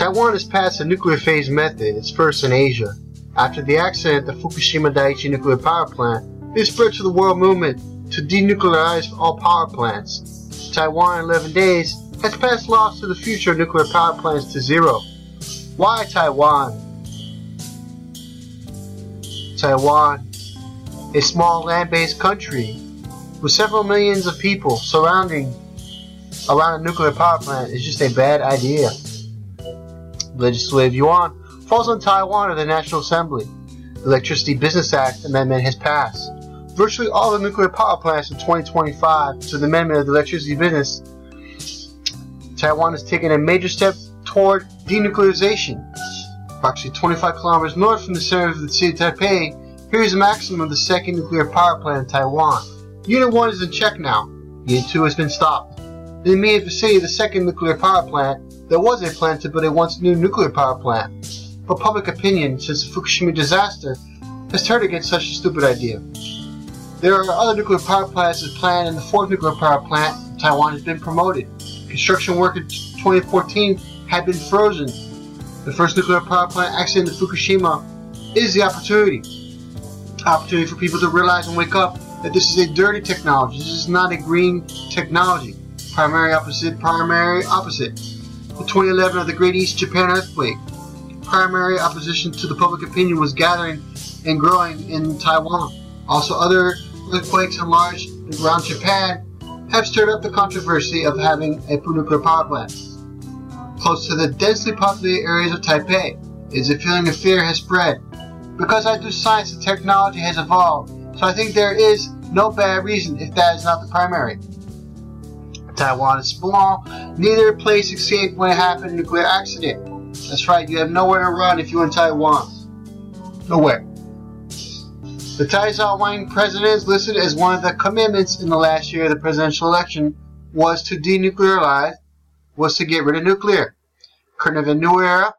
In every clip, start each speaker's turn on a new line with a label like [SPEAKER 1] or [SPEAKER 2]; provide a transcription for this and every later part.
[SPEAKER 1] Taiwan has passed a nuclear phase method, its first in Asia. After the accident at the Fukushima Daiichi nuclear power plant, it spread to the world movement to denuclearize all power plants. Taiwan in 11 days has passed laws to the future of nuclear power plants to zero. Why Taiwan? Taiwan, a small land-based country with several millions of people surrounding around a nuclear power plant is just a bad idea. Legislative Yuan falls on Taiwan or the National Assembly. The Electricity Business Act amendment has passed. Virtually all the nuclear power plants in 2025 to the amendment of the electricity business, Taiwan has taken a major step toward denuclearization. Approximately 25 kilometers north from the center of the city of Taipei, here is the maximum of the second nuclear power plant in Taiwan. Unit 1 is in check now. Unit 2 has been stopped. In the immediate vicinity of the second nuclear power plant, there was a plan to build a once new nuclear power plant, but public opinion since the Fukushima disaster has turned against such a stupid idea. There are other nuclear power plants as planned, and the fourth nuclear power plant in Taiwan has been promoted. Construction work in 2014 had been frozen. The first nuclear power plant accident in Fukushima is the opportunity. Opportunity for people to realize and wake up that this is a dirty technology. This is not a green technology. Primary opposite, primary opposite the 2011 of the Great East Japan earthquake. Primary opposition to the public opinion was gathering and growing in Taiwan. Also, other earthquakes enlarged around Japan have stirred up the controversy of having a nuclear power plant. Close to the densely populated areas of Taipei, is a feeling of fear has spread. Because I do science and technology has evolved, so I think there is no bad reason if that is not the primary. Taiwan is small. Neither place escaped when it happened nuclear accident. That's right, you have nowhere to run if you're in Taiwan. Nowhere. The Taiwan president is listed as one of the commitments in the last year of the presidential election was to denuclearize, was to get rid of nuclear. Current of a new era,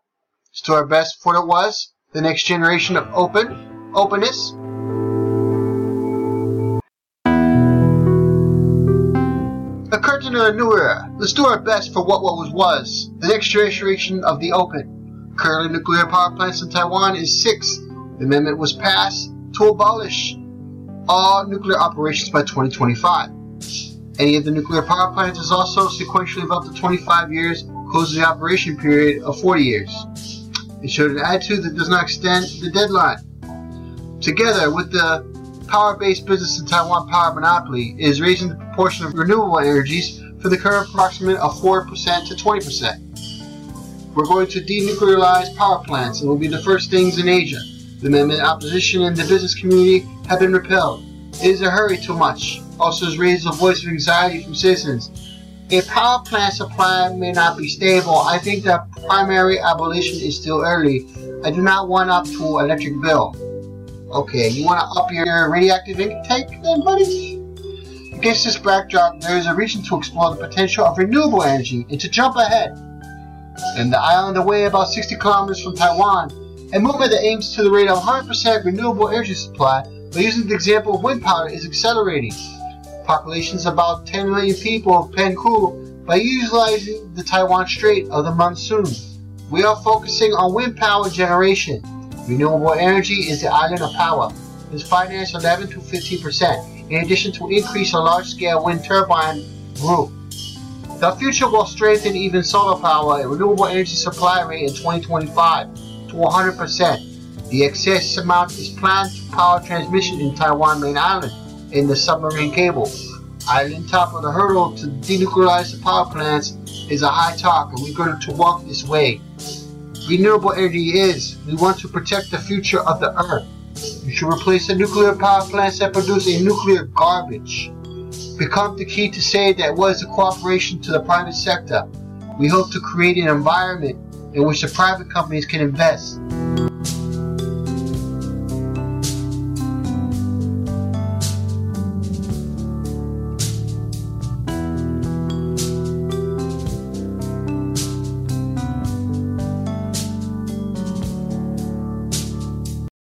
[SPEAKER 1] is to our best for what it was, the next generation of open, openness, Era. Let's do our best for what what was was. The next generation of the open. Currently, nuclear power plants in Taiwan is six. The amendment was passed to abolish all nuclear operations by 2025. Any of the nuclear power plants is also sequentially of up to 25 years, closes the operation period of 40 years. It showed an attitude that does not extend the deadline. Together with the power-based business in Taiwan power monopoly is raising the proportion of renewable energies from the current approximate of 4% to 20%. We're going to denuclearize power plants and will be the first things in Asia. The amendment opposition and the business community have been repelled. It is a hurry too much. Also has raised a voice of anxiety from citizens. A power plant supply may not be stable. I think that primary abolition is still early. I do not want up to electric bill. Okay, you want to up your radioactive intake then, buddy? Against this backdrop, there is a reason to explore the potential of renewable energy and to jump ahead. In the island away about 60 kilometers from Taiwan, a movement that aims to the rate of 100% renewable energy supply by using the example of wind power is accelerating. Population is about 10 million people of Penghu by utilizing the Taiwan Strait of the monsoon. We are focusing on wind power generation Renewable energy is the island of power. It's financed 11 to 15 percent, in addition to increase a large-scale wind turbine group. The future will strengthen even solar power and renewable energy supply rate in 2025 to 100 percent. The excess amount is planned to power transmission in Taiwan main island in the submarine cable. Island top of the hurdle to denuclearize the power plants is a high talk, and we're going to walk this way renewable energy is. We want to protect the future of the earth. We should replace the nuclear power plants that produce a nuclear garbage. Become the key to say that was the cooperation to the private sector. We hope to create an environment in which the private companies can invest